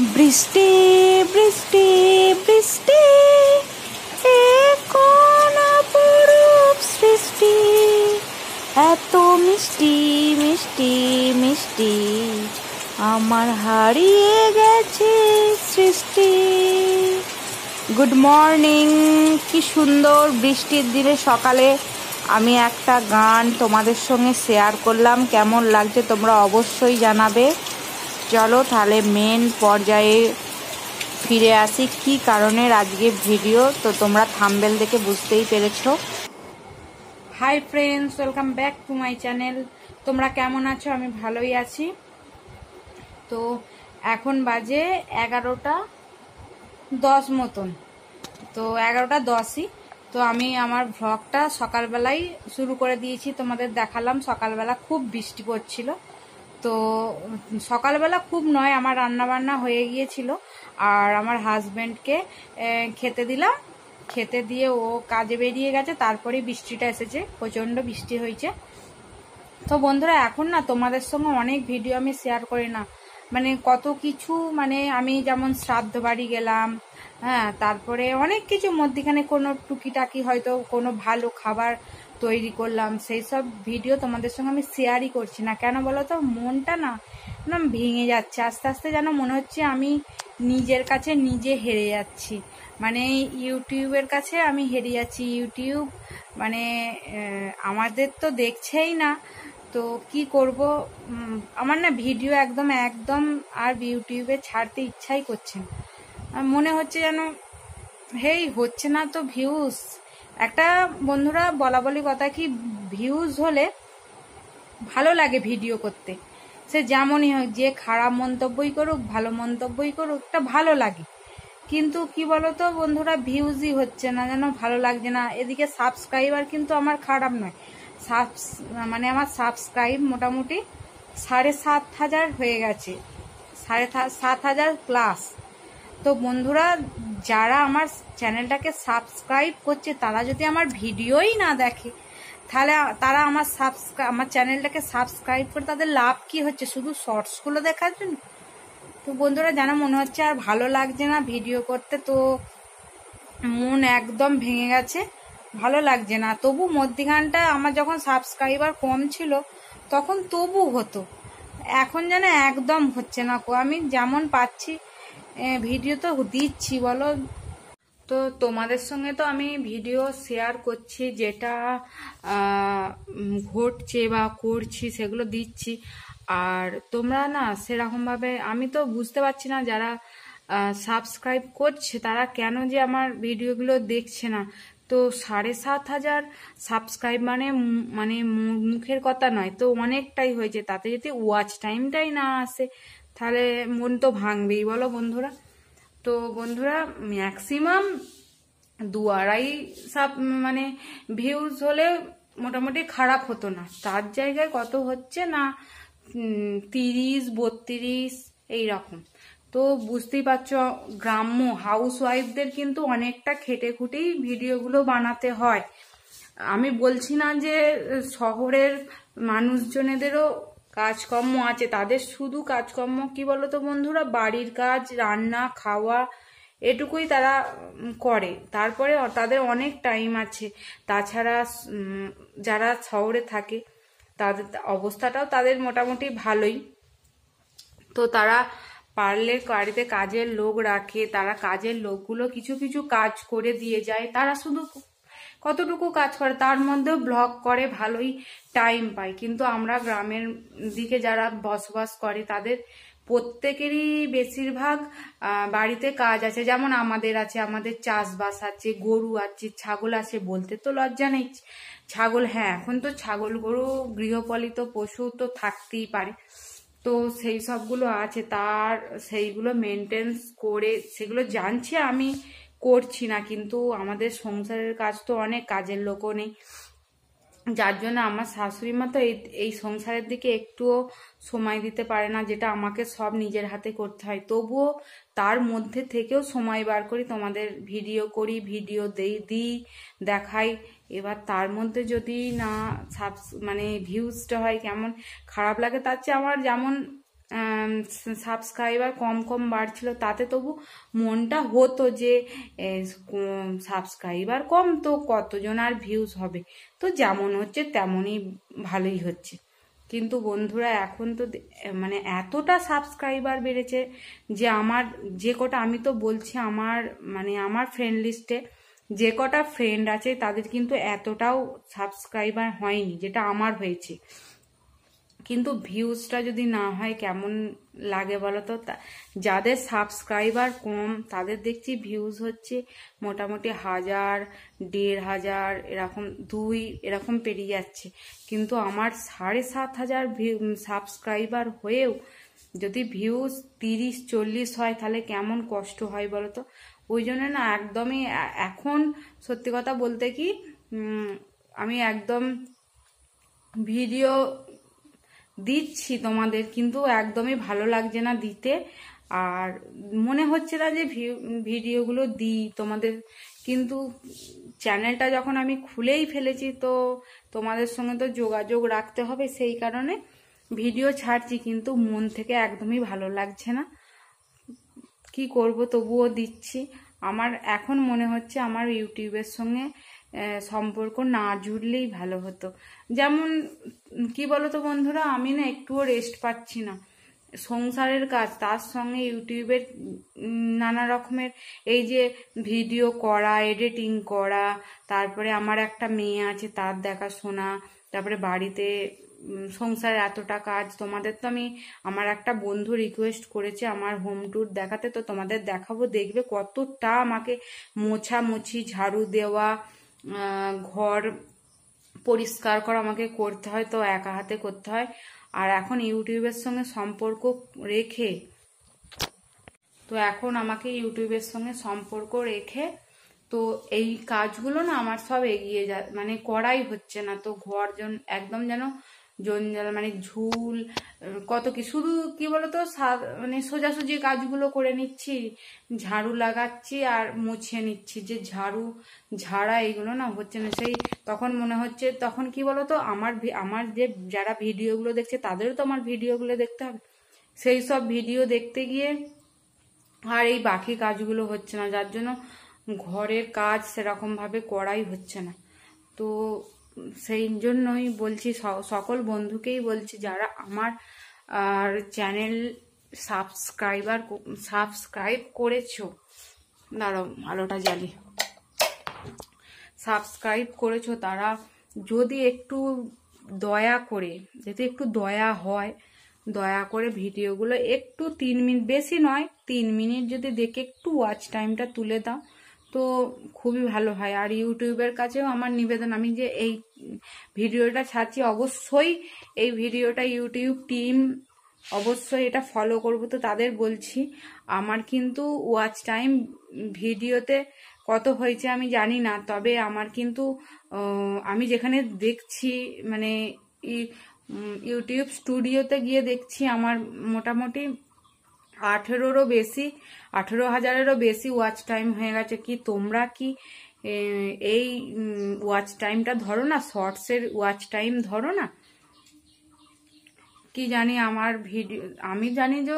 বৃষ্টি বৃষ্টি বৃষ্টি সৃষ্টি? এত মিষ্টি মিষ্টি মিষ্টি, আমার হারিয়ে গেছে সৃষ্টি। গুড মর্নিং, কি সুন্দর বৃষ্টির দিনে সকালে আমি একটা গান তোমাদের সঙ্গে শেয়ার করলাম। কেমন লাগছে তোমরা অবশ্যই জানাবে। চলো তাহলে মেন পর্যায়ে ফিরে আসি। কি কারণের আজকে ভিডিও তো তোমরা থাম্বেল দেখে বুঝতেই পেরেছ। Hi friends welcome back to my channel তোমরা কেমন আছো? আমি ভালোই আছি। তো এখন বাজে এগারোটা দশ মতন। তো এগারোটা দশই। তো আমি আমার ভ্লগটা সকালবেলাই শুরু করে দিয়েছি। তোমাদের দেখালাম সকালবেলা খুব বৃষ্টি পড়ছিল। তো সকালবেলা খুব নয়, আমার রান্না বান্না হয়ে গিয়েছিল। আর আমার হাজব্যান্ডকে খেতে দিলাম। খেতে দিয়ে ও কাজে বেরিয়ে গেছে, তারপরে বৃষ্টিটা এসেছে, প্রচণ্ড বৃষ্টি হয়েছে। তো বন্ধুরা, এখন না তোমাদের সঙ্গে অনেক ভিডিও আমি শেয়ার করি না। মানে কত কিছু মানে আমি যেমন শ্রাদ্ধ বাড়ি গেলাম হ্যাঁ তারপরে অনেক কিছু মধ্যিখানে কোনো টুকিটাকি হয়তো কোনো ভালো খাবার তৈরি করলাম, সেই সব ভিডিও তোমাদের সঙ্গে আমি শেয়ারই করছি না। কেন বলো তো? মনটা না না ভেঙে যাচ্ছে। আস্তে আস্তে যেন মনে হচ্ছে আমি নিজের কাছে নিজে হেরে যাচ্ছি। মানে ইউটিউবের কাছে আমি হেরে যাচ্ছি। ইউটিউব মানে আমাদের তো দেখছেই না। তো কি করব? আমার না ভিডিও একদম একদম আর ইউটিউবে ছাড়তে ইচ্ছাই করছে না। মনে হচ্ছে যেন, হেই, হচ্ছে না তো ভিউজ একটা বন্ধুরা বলা বলি কথা কি ভিউজ হলে ভালো লাগে ভিডিও করতে। সে যেমনই হোক, যে খারাপ মন্তব্যই করুক, ভালো মন্তব্যই করুক একটা ভালো লাগে। কিন্তু কি বলতো বন্ধুরা ভিউজই হচ্ছে না, যেন ভালো লাগছে না। এদিকে সাবস্ক্রাইবার কিন্তু আমার খারাপ নয়। সাবস মানে আমার সাবস্ক্রাইব মোটামুটি সাড়ে সাত হাজার হয়ে গেছে। সাড়ে সাত হাজার প্লাস তো বন্ধুরা যারা আমার চ্যানেলটাকে সাবস্ক্রাইব করছে, তারা যদি আমার ভিডিওই না দেখে, তাহলে তারা আমার সাবস্ক্রাই আমার চ্যানেলটাকে সাবস্ক্রাইব করে তাদের লাভ কি হচ্ছে? শুধু শর্টসগুলো দেখার জন্য? তো বন্ধুরা, যেন মনে হচ্ছে আর ভালো লাগছে না ভিডিও করতে, তো মন একদম ভেঙে গেছে, ভালো লাগছে না। তবু মধ্যিখানটা আমার যখন সাবস্ক্রাইবার কম ছিল, তখন তবু হতো। এখন যেন একদম হচ্ছে না। আমি যেমন পাচ্ছি ভিডিও তো দিচ্ছি, বলো। তো তোমাদের সঙ্গে তো আমি ভিডিও শেয়ার করছি, যেটা ঘটছে বা করছি, সেগুলো দিচ্ছি। আর তোমরা না সেরকমভাবে আমি তো বুঝতে পারছি না যারা সাবস্ক্রাইব করছে, তারা কেন যে আমার ভিডিওগুলো দেখছে না। তো সাড়ে সাত হাজার সাবস্ক্রাইব মানে মানে মুখের কথা নয়, তো অনেকটাই হয়েছে। তাতে যদি ওয়াচ টাইমটাই না আসে তাহলে মন তো ভাঙবেই, বলো বন্ধুরা। তো বন্ধুরা ম্যাক্সিমাম দু আড়াই সাব মানে ভিউজ হলে মোটামুটি খারাপ হতো না। তার জায়গায় কত হচ্ছে না তিরিশ, বত্রিশ, এইরকম। তো বুঝতেই পারছ, গ্রাম্য হাউস ওয়াইফদের কিন্তু অনেকটা খেটে খুটেই ভিডিওগুলো বানাতে হয়। আমি বলছি না যে শহরের মানুষজনেদেরও কাজকর্ম আছে, তাদের শুধু কাজকর্ম, কি বলতো বন্ধুরা? বাড়ির কাজ, রান্না, খাওয়া, এটুকুই তারা করে। তারপরে তাদের অনেক টাইম আছে। তাছাড়া যারা শহরে থাকে, তাদের অবস্থাটাও তাদের মোটামুটি ভালোই। তো তারা পারলে বাড়িতে কাজের লোক রাখে, তারা কাজের লোকগুলো কিছু কিছু কাজ করে দিয়ে যায়। তারা শুধু কতটুকু কাজ করে, তার মধ্যেও ব্লগ করে, ভালোই টাইম পায়। কিন্তু আমরা গ্রামের দিকে যারা বসবাস করে, তাদের প্রত্যেকেরই বেশিরভাগ বাড়িতে কাজ আছে। যেমন আমাদের আছে, আমাদের চাষবাস আছে, গরু আছে, ছাগল আছে, বলতে তো লজ্জা নেই। ছাগল হ্যাঁ এখন তো ছাগল, গরু, গৃহপালিত পশু তো থাকতেই পারে। তো সেই সবগুলো আছে, তার, সেইগুলো মেনটেন্স করে, সেগুলো জানছি আমি। করছি না, কিন্তু আমাদের সংসারের কাজ তো অনেক, কাজের লোকও নেই। যার জন্য আমার শাশুড়ি মা তো এই এই সংসারের দিকে একটুও সময় দিতে পারে না, যেটা আমাকে সব নিজের হাতে করতে হয়। তবুও তার মধ্যে থেকেও সময় বার করি, তোমাদের ভিডিও করি, ভিডিও দেই, দিই, দেখাই। এবার তার মধ্যে যদি না সাবস মানে ভিউজটা হয়, কেমন খারাপ লাগে, তার চেয়ে আমার যেমন সাবস্ক্রাইবার কম কম বাড়ছিল, তাতে তবু মনটা হতো যে সাবস্ক্রাইবার কম তো কতজন আর ভিউজ হবে? তো যেমন হচ্ছে তেমনই ভালোই হচ্ছে। কিন্তু বন্ধুরা, এখন তো মানে এতটা সাবস্ক্রাইবার বেড়েছে যে আমার যে কটা, আমি তো বলছি আমার মানে আমার ফ্রেন্ড লিস্টে যে কটা ফ্রেন্ড আছে, তাদের কিন্তু এতটাও সাবস্ক্রাইবার হয়নি, যেটা আমার হয়েছে। কিন্তু ভিউজটা যদি না হয়, কেমন লাগে বলো তো, যাদের সাবস্ক্রাইবার কম, তাদের দেখছি ভিউজ হচ্ছে মোটামুটি হাজার, দেড় হাজার, এরকম দুই, এরকম পেরিয়ে যাচ্ছে। কিন্তু আমার সাড়ে সাত হাজার সাবস্ক্রাইবার হয়েও যদি ভিউজ তিরিশ, চল্লিশ হয়, তাহলে কেমন কষ্ট হয় বলো তো ওই জন্য না একদমই এখন সত্যি কথা বলতে কি আমি একদম ভিডিও দিচ্ছি তোমাদের, কিন্তু একদমই ভালো লাগছে না দিতে। আর মনে হচ্ছে না যে ভিডিওগুলো দিই তোমাদের, কিন্তু চ্যানেলটা যখন আমি খুলেই ফেলেছি তো তোমাদের সঙ্গে তো যোগাযোগ রাখতে হবে, সেই কারণে ভিডিও ছাড়ছি, কিন্তু মন থেকে একদমই ভালো লাগছে না। কি করব তবুও দিচ্ছি। আমার এখন মনে হচ্ছে আমার ইউটিউবের সঙ্গে সম্পর্ক না জুড়লেই ভালো হতো। যেমন, কি বলতো বন্ধুরা, আমি না একটুও রেস্ট পাচ্ছি না। সংসারের কাজ, তার সঙ্গে ইউটিউবের নানা রকমের এই যে ভিডিও করা এডিটিং করা, তারপরে আমার একটা মেয়ে আছে, তার দেখাশোনা, তারপরে বাড়িতে সংসারে এতটা কাজ, তোমাদের তো আমি, আমার একটা বন্ধু রিকোয়েস্ট করেছে আমার হোম ট্যুর দেখাতে, তো তোমাদের দেখাবো, দেখবে কতটা আমাকে মোছামুছি, ঝাড়ু দেওয়া ঘর পরিষ্কার করা আমাকে করতে হয়, তো একা হাতে করতে হয়। আর এখন ইউটিউবের সঙ্গে সম্পর্ক রেখে, তো এখন আমাকে ইউটিউবের সঙ্গে সম্পর্ক রেখে, তো এই কাজগুলো না আমার সব এগিয়ে যা মানে করাই হচ্ছে না। তো ঘর একদম যেন জঞ্জাল মানে ঝুল, কত কি, শুধু কি বলতো মানে সোজাসুজি কাজগুলো করে নিচ্ছি, ঝাড়ু লাগাচ্ছি আর মুছে নিচ্ছি। যে ঝাড়ু, ঝাড়া এগুলো না হচ্ছে না, সেই তখন মনে হচ্ছে, তখন কি বলতো, আমার আমার যে যারা ভিডিওগুলো দেখছে, তাদেরও তো আমার ভিডিওগুলো দেখতে হবে। সেই সব ভিডিও দেখতে গিয়ে আর এই বাকি কাজগুলো হচ্ছে না, যার জন্য ঘরের কাজ সেরকমভাবে করাই হচ্ছে না। তো সেই জন্যই বলছি সকল বন্ধুকেই বলছি যারা আমার, আর চ্যানেল সাবস্ক্রাইবার সাবস্ক্রাইব করেছ, দাঁড়াও আলোটা জ্বালি। সাবস্ক্রাইব করেছ তারা যদি একটু দয়া করে, যদি একটু দয়া হয়, দয়া করে ভিডিওগুলো একটু তিন মিনিট বেশি নয়, তিন মিনিট যদি দেখে একটু ওয়াচ টাইমটা তুলে দাও তো খুবই ভালো হয়। আর ইউটিউবের কাছেও আমার নিবেদন, আমি যে এই ভিডিওটা ছাড়ছি, অবশ্যই এই ভিডিওটা ইউটিউব টিম অবশ্যই এটা ফলো করব। তো তাদের বলছি, আমার কিন্তু ওয়াচ টাইম ভিডিওতে কত হয়েছে আমি জানি না, তবে আমার কিন্তু আমি যেখানে দেখছি মানে ইউটিউব স্টুডিওতে গিয়ে দেখছি, আমার মোটামুটি আঠেরোরও বেশি, আঠেরো হাজারেরও বেশি ওয়াচ টাইম হয়ে গেছে। কি তোমরা কি এই ওয়াচ টাইমটা ধরো না? শর্টসের ওয়াচ টাইম ধরো না? কি জানি আমার ভিডিও আমি জানি যে,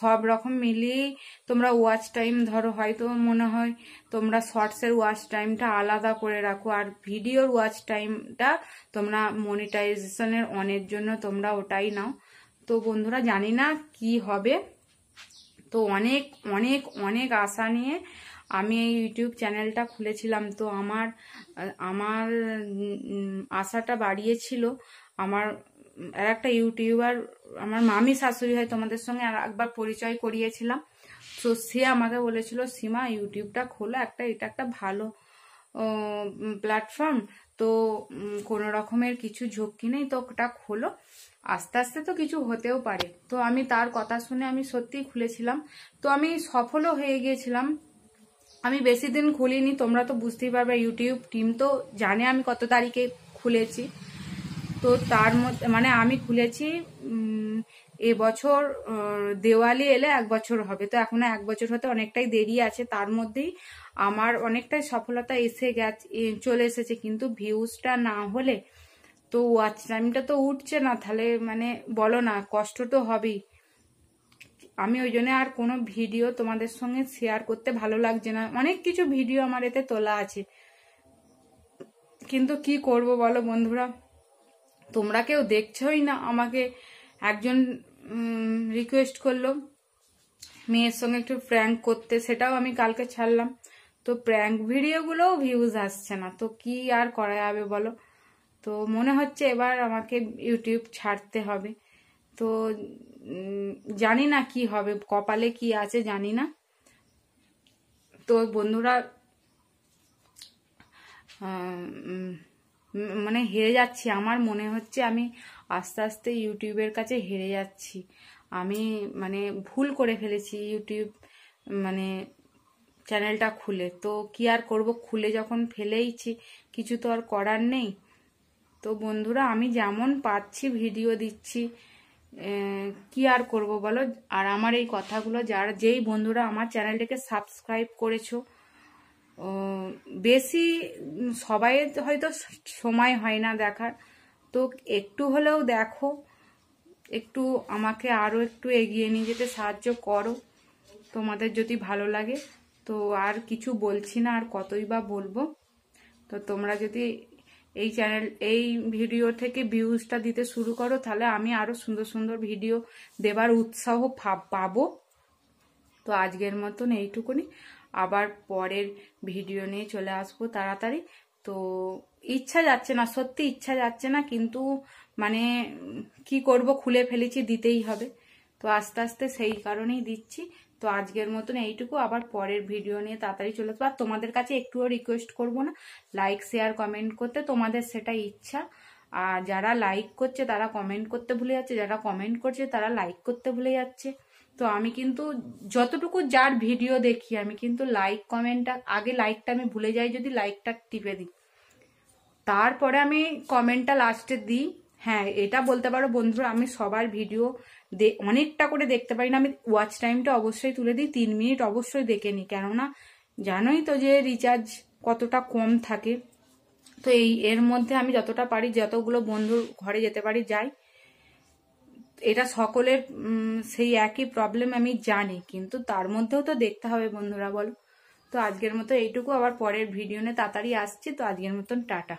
সব রকম মিলিয়েই তোমরা ওয়াচ টাইম ধরো। হয়তো মনে হয় তোমরা শর্টসের ওয়াচ টাইমটা আলাদা করে রাখো, আর ভিডিওর ওয়াচ টাইমটা তোমরা মনিটাইজেশনের অনের জন্য তোমরা ওটাই নাও। তো বন্ধুরা, জানি না কি হবে। তো অনেক অনেক অনেক আশা নিয়ে আমি এই ইউটিউব চ্যানেলটা খুলেছিলাম। তো আমার আমার আশাটা বাড়িয়েছিল। আমার, আর একটা ইউটিউবার, আমার মামি শাশুড়ি হয় তোমাদের সঙ্গে আর একবার পরিচয় করিয়েছিলাম। তো সে আমাকে বলেছিল, সীমা, ইউটিউবটা খোলো, একটা, এটা একটা ভালো প্ল্যাটফর্ম তো কোনো রকমের কিছু ঝক্কি নেই, তো ওটা খোলো। আস্তে আস্তে তো কিছু হতেও পারে। তো আমি তার কথা শুনে আমি সত্যিই খুলেছিলাম। তো আমি সফলও হয়ে গিয়েছিলাম। আমি বেশি দিন খুলিনি, তোমরা তো বুঝতেই পারবে ইউটিউব টিম তো জানে আমি কত তারিখে খুলেছি। তো তার মধ্যে মানে আমি খুলেছি এবছর দেওয়ালি এলে এক বছর হবে। তো এখনও এক বছর হতে অনেকটাই দেরি আছে। তার মধ্যেই আমার অনেকটাই সফলতা এসে গেছে চলে এসেছে। কিন্তু ভিউজটা না হলে তো ওয়াচ টাইমটা তো উঠছে না। তাহলে মানে বলো না, কষ্ট তো হবেই। আমি ওই জন্য আর কোনো ভিডিও তোমাদের সঙ্গে শেয়ার করতে ভালো লাগছে না। অনেক কিছু ভিডিও আমার এতে তোলা আছে। কিন্তু কি করব বলো বন্ধুরা? তোমরা কেউ দেখছোই না আমাকে। একজন রিকোয়েস্ট করল। মেয়ের সঙ্গে একটু প্র্যাঙ্ক করতে, সেটাও আমি কালকে ছাড়লাম। তো প্র্যাঙ্ক ভিডিওগুলোও ভিউজ আসছে না। তো কি আর করা যাবে বলো? তো মনে হচ্ছে এবার আমাকে ইউটিউব ছাড়তে হবে। তো জানি না কি হবে, কপালে কি আছে জানি না। তো বন্ধুরা মানে হেরে যাচ্ছি। আমার মনে হচ্ছে আমি আস্তে আস্তে ইউটিউবের কাছে হেরে যাচ্ছি। আমি মানে ভুল করে ফেলেছি ইউটিউব মানে চ্যানেলটা খুলে। তো কি আর করব? খুলে যখন ফেলেইছি, কিছু তো আর করার নেই। তো বন্ধুরা, আমি যেমন পাচ্ছি, ভিডিও দিচ্ছি কি আর করব বলো? আর আমার এই কথাগুলো, যারা, যেই বন্ধুরা আমার চ্যানেলটাকে সাবস্ক্রাইব করেছ বেশি সবাই হয়তো সময় হয় না দেখার। তো একটু হলেও দেখো, একটু আমাকে আরও একটু এগিয়ে নিয়ে যেতে সাহায্য করো। তোমাদের যদি ভালো লাগে, তো আর কিছু বলছি না, আর কতই বা বলব। তো তোমরা যদি এই চ্যানেল, এই ভিডিও থেকে ভিউজটা দিতে শুরু করো, তাহলে আমি আরও সুন্দর সুন্দর ভিডিও দেবার উৎসাহ পাবো। তো আজকের মতন এইটুকুনি। আবার পরের ভিডিও নিয়ে চলে আসব তাড়াতাড়ি। তো ইচ্ছা যাচ্ছে না, সত্যি ইচ্ছা যাচ্ছে না, কিন্তু মানে কি করব খুলে ফেলেছি, দিতেই হবে। তো আস্তে আস্তে সেই কারণেই দিচ্ছি। তো আজকের মতন এইটুকু, আবার পরের ভিডিও নিয়ে তাড়াতাড়ি চলে আসব। আর তোমাদের কাছে একটুও রিকোয়েস্ট করব না লাইক শেয়ার কমেন্ট করতে তোমাদের সেটা ইচ্ছা। আর যারা লাইক করছে তারা কমেন্ট করতে ভুলে যাচ্ছে, যারা কমেন্ট করছে তারা লাইক করতে ভুলে যাচ্ছে। তো আমি কিন্তু যতটুকু যার ভিডিও দেখি, আমি কিন্তু লাইক কমেন্টটা আগে লাইকটা আমি ভুলে যাই, যদি লাইকটা টিপে দিই। তারপরে আমি কমেন্টটা লাস্টে দিই। হ্যাঁ এটা বলতে পারো বন্ধুরা, আমি সবার ভিডিও অনেকটা করে দেখতে পারি না। আমি ওয়াচ টাইমটা অবশ্যই তুলে দিই, তিন মিনিট অবশ্যই দেখে নিই। কেননা জানোই তো যে রিচার্জ কতটা কম থাকে। তো এই, এর মধ্যে আমি যতটা পারি, যতগুলো বন্ধুর ঘরে যেতে পারি, যাই। এটা সকলের সেই একই প্রবলেম আমি জানি, কিন্তু তার মধ্যেও তো দেখতে হবে বন্ধুরা, বলো। তো আজকের মতো এইটুকু, আবার পরের ভিডিও নিয়ে তাড়াতাড়ি আসছি, তো আজকের মতন টাটা।